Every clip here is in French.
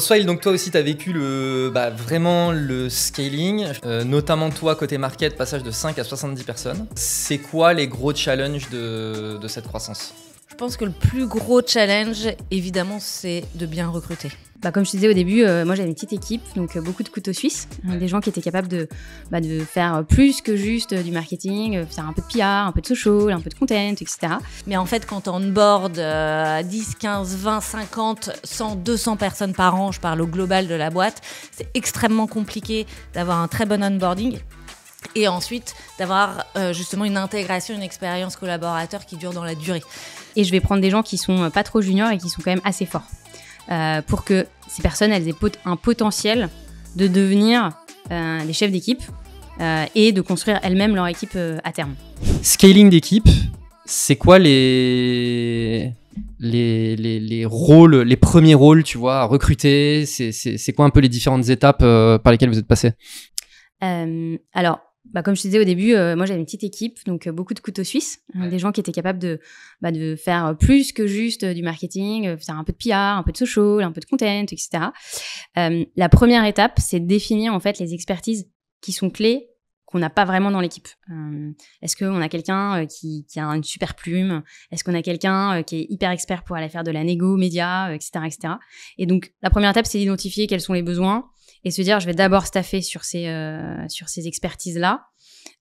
Swile, donc toi aussi, tu as vécu le, bah, vraiment le scaling, euh, notamment toi, côté market, passage de 5 à 70 personnes. C'est quoi les gros challenges de cette croissance? Je pense que le plus gros challenge, évidemment, c'est de bien recruter. Bah, comme je te disais au début, euh, moi j'avais une petite équipe, donc euh, beaucoup de couteaux suisses, euh, des gens qui étaient capables de, bah, de faire plus que juste du marketing, faire un peu de PR, un peu de social, un peu de content, etc. Mais en fait, quand on board 10, 15, 20, 50, 100, 200 personnes par an, je parle au global de la boîte, c'est extrêmement compliqué d'avoir un très bon onboarding et ensuite d'avoir justement une intégration, une expérience collaborateur qui dure dans la durée. Et je vais prendre des gens qui sont pas trop juniors et qui sont quand même assez forts. Euh, pour que ces personnes elles aient un potentiel de devenir euh, des chefs d'équipe euh, et de construire elles-mêmes leur équipe à terme. Scaling d'équipe, c'est quoi les... Les, les, les, rôles, les premiers rôles, tu vois, à recruter? C'est quoi un peu les différentes étapes par lesquelles vous êtes passé? Alors, bah, comme je te disais au début, euh, moi j'avais une petite équipe, donc euh, beaucoup de couteaux suisses, hein, des gens qui étaient capables de, bah, de faire plus que juste du marketing, faire un peu de PR, un peu de social, un peu de content, etc. la première étape, c'est de définir en fait les expertises qui sont clés qu'on n'a pas vraiment dans l'équipe. Est-ce qu'on a quelqu'un qui, qui, a une super plume? Est-ce qu'on a quelqu'un qui est hyper expert pour aller faire de la négo, média, etc., etc. Et donc la première étape, c'est d'identifier quels sont les besoins, et se dire je vais d'abord staffer sur ces, euh, sur ces expertises-là.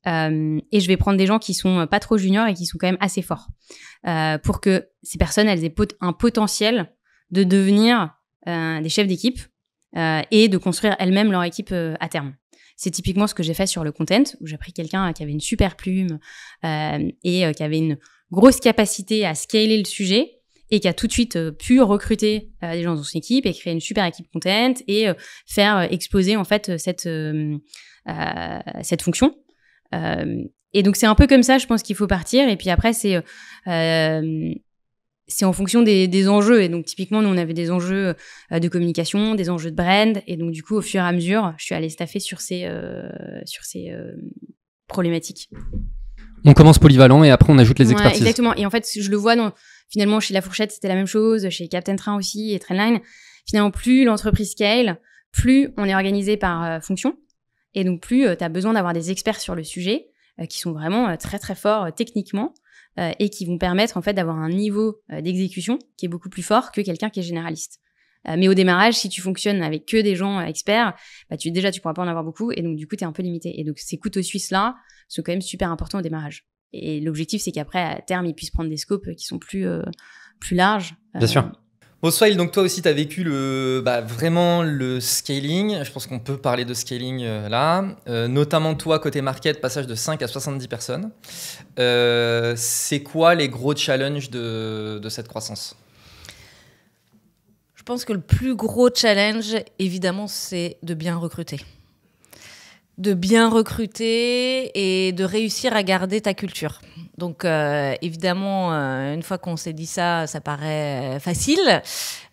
Euh, et je vais prendre des gens qui sont pas trop juniors et qui sont quand même assez forts euh, pour que ces personnes elles aient un potentiel de devenir des chefs d'équipe et de construire elles-mêmes leur équipe à terme. C'est typiquement ce que j'ai fait sur le content où j'ai pris quelqu'un qui avait une super plume et qui avait une grosse capacité à scaler le sujet et qui a tout de suite euh, pu recruter euh, des gens dans son équipe et créer une super équipe content et euh, faire exploser en fait cette cette fonction. et donc c'est un peu comme ça, je pense qu'il faut partir. Et puis après c'est c'est en fonction des, des, enjeux. Et donc, typiquement, nous, on avait des enjeux de communication, des enjeux de brand. Et donc, du coup, au fur et à mesure, je suis allée staffer sur ces, sur ces problématiques. On commence polyvalent et après, on ajoute les expertises. exactement. Et en fait, je le vois dans, Finalement, chez La Fourchette, c'était la même chose, chez Captain Train aussi et Trainline. Finalement, plus l'entreprise scale, plus on est organisé par euh, fonction. Et donc, plus euh, tu as besoin d'avoir des experts sur le sujet euh, qui sont vraiment très, très forts techniquement et qui vont permettre en fait d'avoir un niveau d'exécution qui est beaucoup plus fort que quelqu'un qui est généraliste. mais au démarrage, si tu fonctionnes avec que des gens experts, bah, tu, déjà, tu pourras pas en avoir beaucoup et donc, du coup, tu es un peu limité. Et donc, ces couteaux suisses-là sont quand même super importants au démarrage. Et l'objectif, c'est qu'après, à terme, ils puissent prendre des scopes qui sont plus, euh, plus larges. Bien sûr. Bon, Swile, donc toi aussi, tu as vécu le, bah, vraiment le scaling. Je pense qu'on peut parler de scaling euh, là. Euh, notamment toi, côté market, passage de 5 à 70 personnes. c'est quoi les gros challenges de, de cette croissance? Je pense que le plus gros challenge, évidemment, c'est de bien recruter de bien recruter et de réussir à garder ta culture. Donc euh, évidemment, euh, une fois qu'on s'est dit ça, ça paraît facile.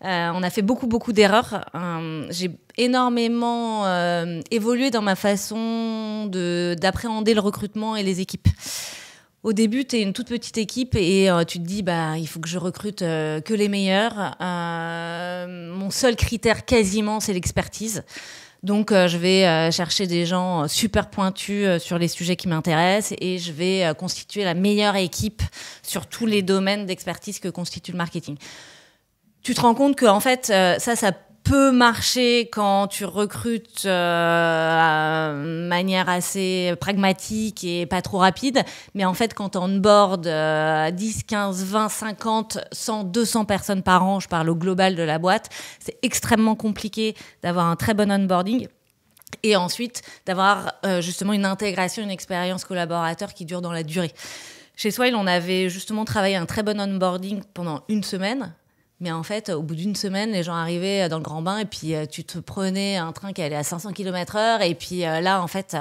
Euh, on a fait beaucoup beaucoup d'erreurs. J'ai énormément évolué dans ma façon d'appréhender le recrutement et les équipes. Au début, tu es une toute petite équipe et tu te dis, bah, il faut que je recrute que les meilleurs. mon seul critère quasiment, c'est l'expertise. Donc, euh, je vais euh, chercher des gens euh, super pointus sur les sujets qui m'intéressent et je vais constituer la meilleure équipe sur tous les domaines d'expertise que constitue le marketing. Tu te rends compte que en fait, ça, ça peut marcher quand tu recrutes euh, manière assez pragmatique et pas trop rapide. Mais en fait, quand on board 10, 15, 20, 50, 100, 200 personnes par an, je parle au global de la boîte, c'est extrêmement compliqué d'avoir un très bon onboarding. Et ensuite, d'avoir euh, justement une intégration, une expérience collaborateur qui dure dans la durée. Chez Swile, on avait justement travaillé un très bon onboarding pendant une semaine mais en fait, au bout d'une semaine, les gens arrivaient dans le grand bain et puis euh, tu te prenais un train qui allait à 500 km/h. Et puis euh, là, en fait,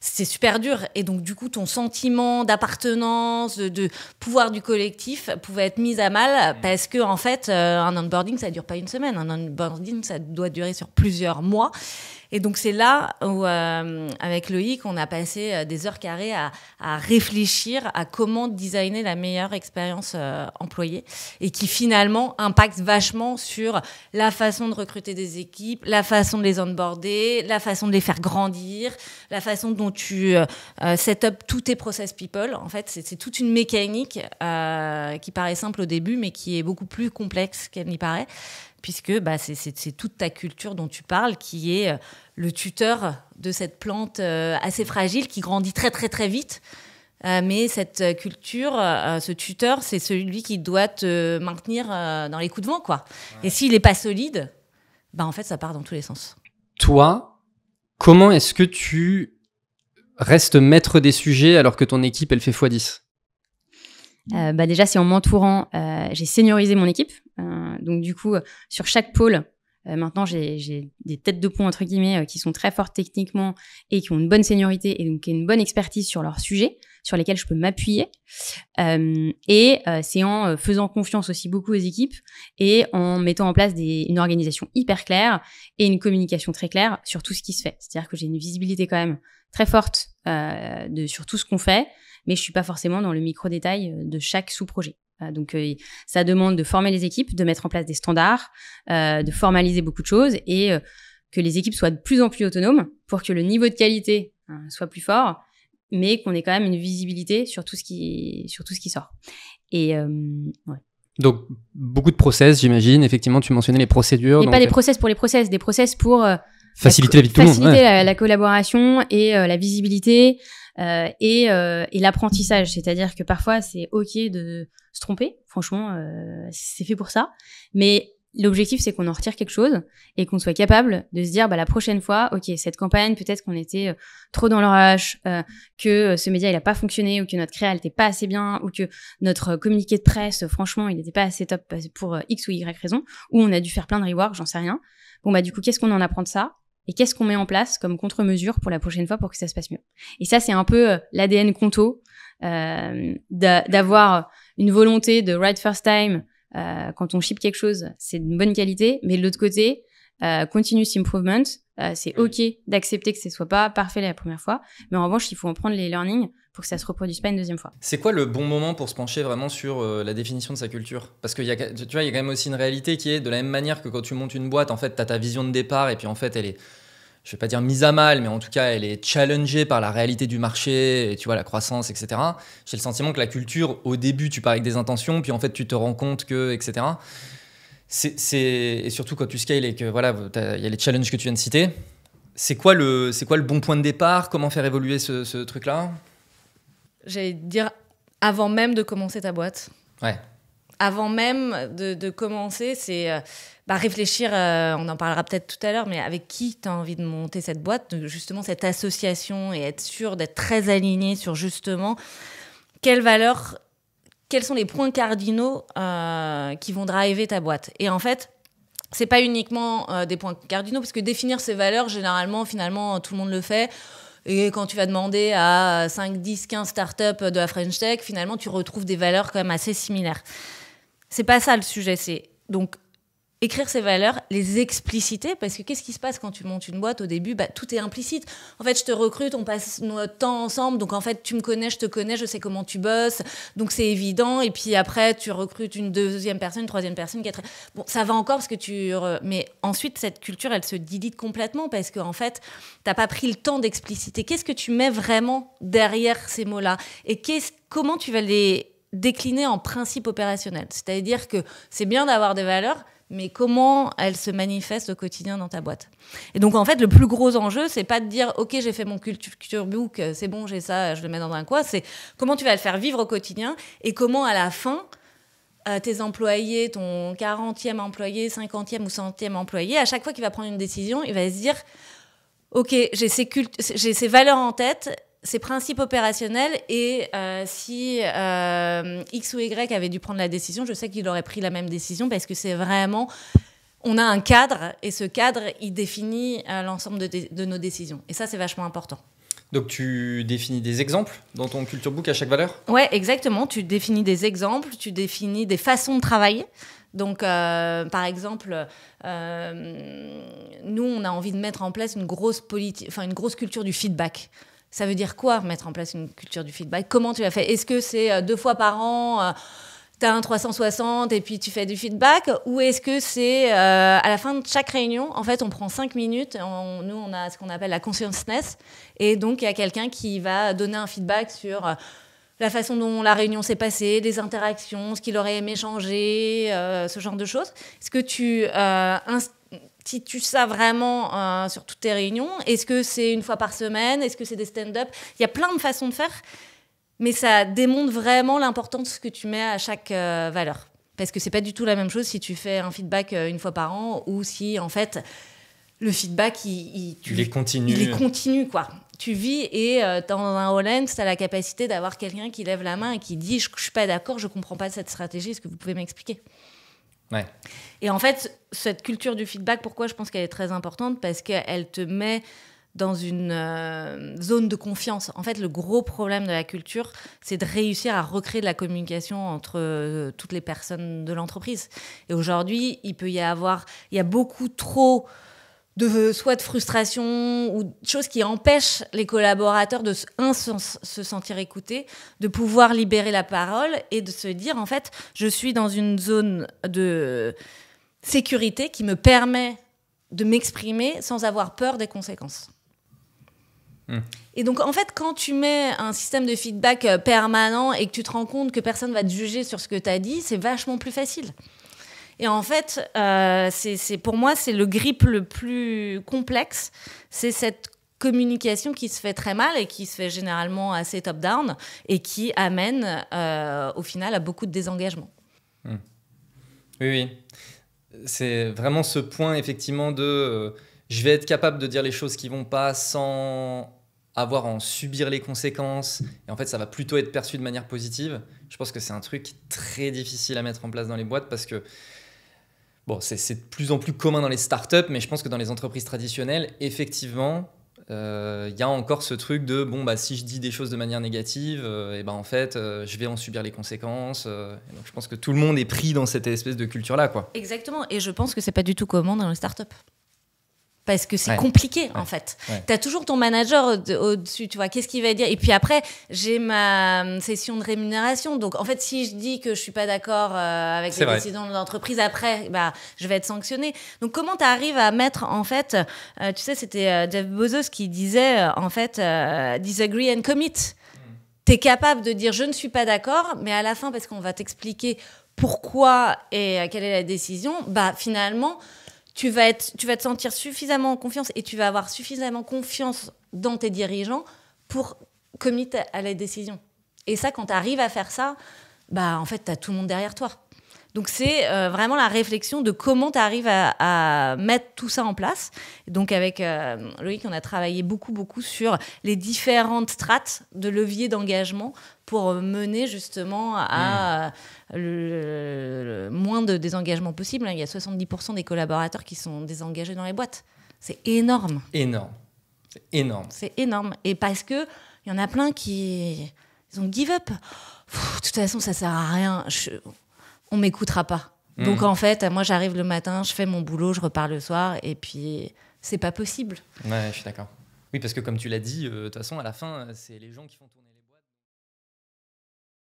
c'est super dur. Et donc, du coup, ton sentiment d'appartenance, de, pouvoir du collectif pouvait être mis à mal parce que, en fait, euh, un onboarding, ça dure pas une semaine. Un onboarding, ça doit durer sur plusieurs mois. Et donc c'est là où, euh, avec Loïc, on a passé euh, des heures carrées à, à, réfléchir à comment designer la meilleure expérience euh, employée et qui finalement impacte vachement sur la façon de recruter des équipes, la façon de les onboarder, la façon de les faire grandir, la façon dont tu euh, set up tous tes process people. En fait, c'est toute une mécanique qui paraît simple au début, mais qui est beaucoup plus complexe qu'elle n'y paraît puisque bah, c'est toute ta culture dont tu parles qui est euh, le tuteur de cette plante euh, assez fragile qui grandit très très très vite. Euh, mais cette culture, ce tuteur, c'est celui qui doit te maintenir dans les coups de vent, quoi. Et s'il n'est pas solide, bah en fait, ça part dans tous les sens. Toi, comment est-ce que tu restes maître des sujets alors que ton équipe, elle fait x10 euh, bah déjà, c'est en m'entourant, euh, j'ai seniorisé mon équipe. Euh, donc du coup, sur chaque pôle, maintenant j'ai des têtes de pont entre guillemets qui sont très fortes techniquement et qui ont une bonne seniorité et donc une bonne expertise sur leurs sujets sur lesquels je peux m'appuyer. et c'est en faisant confiance aussi beaucoup aux équipes et en mettant en place des, une organisation hyper claire et une communication très claire sur tout ce qui se fait. C'est-à-dire que j'ai une visibilité quand même très forte de, sur tout ce qu'on fait mais je suis pas forcément dans le micro détail euh, de chaque sous-projet. Euh, donc euh, ça demande de former les équipes, de mettre en place des standards, de formaliser beaucoup de choses et que les équipes soient de plus en plus autonomes pour que le niveau de qualité soit plus fort, mais qu'on ait quand même une visibilité sur tout ce qui, sur tout ce qui sort. Et ouais. Donc beaucoup de process, j'imagine. Effectivement, tu mentionnais les procédures. Et pas des process pour les process, des process pour faciliter la, vie de tout le monde. Faciliter la, collaboration et la visibilité, euh, et, euh, et l'apprentissage. C'est-à-dire que parfois, c'est OK de se tromper. Franchement, euh, c'est fait pour ça. Mais l'objectif, c'est qu'on en retire quelque chose et qu'on soit capable de se dire, bah, la prochaine fois, OK, cette campagne, peut-être qu'on était trop dans le rush, que ce média, il a pas fonctionné ou que notre créa, n'était pas assez bien ou que notre communiqué de presse, franchement, il n'était pas assez top pour X ou Y raison, ou on a dû faire plein de rework, j'en sais rien. Bon, bah, du coup, qu'est-ce qu'on en apprend de ça? et qu'est-ce qu'on met en place comme contre-mesure pour la prochaine fois pour que ça se passe mieux? Et ça, c'est un peu euh, l'ADN Conto, euh, d'avoir une volonté de right first time euh, quand on ship quelque chose, c'est de bonne qualité, mais de l'autre côté, euh, continuous improvement, euh, c'est ok d'accepter que ce soit pas parfait la première fois, mais en revanche, il faut en prendre les learnings pour que ça se reproduise pas une deuxième fois. C'est quoi le bon moment pour se pencher vraiment sur euh, la définition de sa culture? Parce que y a, tu vois, il y a quand même aussi une réalité qui est de la même manière que quand tu montes une boîte, en fait, tu as ta vision de départ et puis en fait, elle est je vais pas dire mise à mal, mais en tout cas, elle est challengée par la réalité du marché, et tu vois, la croissance, etc. J'ai le sentiment que la culture, au début, tu pars avec des intentions, puis en fait, tu te rends compte que, etc. Et surtout quand tu scales et que voilà, il y a les challenges que tu viens de citer. C'est quoi le, c'est quoi le bon point de départ? Comment faire évoluer ce, ce truc-là? J'allais dire avant même de commencer ta boîte. Ouais. Avant même de, commencer, c'est euh, bah, réfléchir, euh, on en parlera peut-être tout à l'heure, mais avec qui tu as envie de monter cette boîte, justement cette association et être sûr d'être très aligné sur justement quelles valeurs, quels sont les points cardinaux euh, qui vont driver ta boîte. Et en fait, c'est pas uniquement des points cardinaux, parce que définir ces valeurs, généralement, finalement, tout le monde le fait. Et quand tu vas demander à 5, 10, 15 startups de la French Tech, finalement, tu retrouves des valeurs quand même assez similaires. C'est pas ça le sujet, c'est donc écrire ces valeurs, les expliciter, parce que qu'est-ce qui se passe quand tu montes une boîte? Au début bah, Tout est implicite. En fait, je te recrute, on passe notre temps ensemble, donc en fait, tu me connais, je te connais, je sais comment tu bosses, donc c'est évident. Et puis après, tu recrutes une deuxième personne, une troisième personne, quatrième. Bon, ça va encore parce que tu. Mais ensuite, cette culture, elle se dilite complètement parce qu'en en fait, t'as pas pris le temps d'expliciter. Qu'est-ce que tu mets vraiment derrière ces mots-là? Et comment tu vas les décliner en principe opérationnel C'est-à-dire que c'est bien d'avoir des valeurs mais comment elle se manifeste au quotidien dans ta boîte. Et donc en fait, le plus gros enjeu, c'est pas de dire ok j'ai fait mon culture book, c'est bon j'ai ça, je le mets dans un coin. C'est comment tu vas le faire vivre au quotidien et comment à la fin euh, tes employés, ton 40e employé, 50e ou 100e employé, à chaque fois qu'il va prendre une décision, il va se dire ok j'ai ces, j'ai ces valeurs en tête ses principes opérationnels et euh, si euh, X ou Y avait dû prendre la décision, je sais qu'il aurait pris la même décision parce que c'est vraiment, on a un cadre et ce cadre, il définit euh, l'ensemble de, de, nos décisions. Et ça, c'est vachement important. Donc tu définis des exemples dans ton culture book à chaque valeur? Ouais, exactement. Tu définis des exemples, tu définis des façons de travailler. Donc, euh, par exemple, euh, nous, on a envie de mettre en place une grosse, une grosse culture du feedback. Ça veut dire quoi, mettre en place une culture du feedback? Comment tu l'as fait? Est-ce que c'est euh, deux fois par an tu as un 360 et puis tu fais du feedback? Ou est-ce que c'est à la fin de chaque réunion, en fait, on prend cinq minutes, nous, on a ce qu'on appelle la consciousness, et donc il y a quelqu'un qui va donner un feedback sur la façon dont la réunion s'est passée, les interactions, ce qu'il aurait aimé changer, euh, ce genre de choses. Est-ce que tu euh, institues ça vraiment euh, sur toutes tes réunions Est-ce que c'est une fois par semaine Est-ce que c'est des stand-up? Il y a plein de façons de faire, mais ça démontre vraiment l'importance que tu mets à chaque valeur. Parce que c'est pas du tout la même chose si tu fais un feedback une fois par an ou si en fait le feedback il, il est continu. Il est continu quoi tu vis et euh, dans un Holland, tu as la capacité d'avoir quelqu'un qui lève la main et qui dit Je ne suis pas d'accord, je ne comprends pas cette stratégie, est-ce que vous pouvez m'expliquer? Et en fait, cette culture du feedback, pourquoi je pense qu'elle est très importante? Parce qu'elle te met dans une euh, zone de confiance. En fait, le gros problème de la culture, c'est de réussir à recréer de la communication entre euh, toutes les personnes de l'entreprise. Et aujourd'hui, il peut y avoir, il y a beaucoup trop de soit de frustration ou de choses qui empêchent les collaborateurs de un, se sentir écoutés, de pouvoir libérer la parole et de se dire en fait je suis dans une zone de sécurité qui me permet de m'exprimer sans avoir peur des conséquences. Hmm. Et donc, en fait, quand tu mets un système de feedback euh, permanent et que tu te rends compte que personne va te juger sur ce que tu as dit, c'est vachement plus facile. Et en fait, euh, c'est pour moi, c'est le grip le plus complexe. C'est cette communication qui se fait très mal et qui se fait généralement assez top-down et qui amène euh, au final à beaucoup de désengagement. Hmm. Oui, oui. C'est vraiment ce point effectivement de euh, je vais être capable de dire les choses qui vont pas sans avoir à en subir les conséquences. Et en fait, ça va plutôt être perçu de manière positive. Je pense que c'est un truc très difficile à mettre en place dans les boîtes parce que Bon, c'est de plus en plus commun dans les startups, mais je pense que dans les entreprises traditionnelles, effectivement, il euh, y a encore ce truc de bon bah si je dis des choses de manière négative euh, et ben en fait euh, je vais en subir les conséquences donc je pense que tout le monde est pris dans cette espèce de culture là quoi. Exactement et je pense que c'est pas du tout commun dans les startups parce que c'est compliqué en fait. Tu as toujours ton manager au-dessus, tu vois, qu'est-ce qu'il va dire? Et puis après, j'ai ma hum, session de rémunération. Donc en fait, si je dis que je suis pas d'accord euh, avec les décisions de l'entreprise, après, bah, je vais être sanctionné. Donc comment tu arrives à mettre en fait, euh, tu sais, c'était euh, Jeff Bezos qui disait en fait, disagree and commit. Mm. Tu es capable de dire je ne suis pas d'accord, mais à la fin, parce qu'on va t'expliquer pourquoi et quelle est la décision, bah finalement, tu vas, être, tu vas te sentir suffisamment en confiance et tu vas avoir suffisamment confiance dans tes dirigeants pour commit à la décision. Et ça, quand tu arrives à faire ça, bah, en fait, tu as tout le monde derrière toi. Donc c'est euh, vraiment la réflexion de comment tu arrives à, mettre tout ça en place. Donc avec euh, Loïc, on a travaillé beaucoup, beaucoup sur les différentes strates de levier d'engagement pour mener justement à mmh. le, moins de désengagement possible. Il y a 70% des collaborateurs qui sont désengagés dans les boîtes. C'est énorme. Énorme. C'est énorme. C'est énorme. Et parce que il y en a plein qui ils ont give up. de toute façon, ça sert à rien. Je, on m'écoutera pas. Hmm. Donc en fait, moi j'arrive le matin, je fais mon boulot, je repars le soir, et puis c'est pas possible. Ouais, je suis d'accord. Oui, parce que comme tu l'as dit, euh, de toute façon, à la fin, c'est les gens qui font tourner.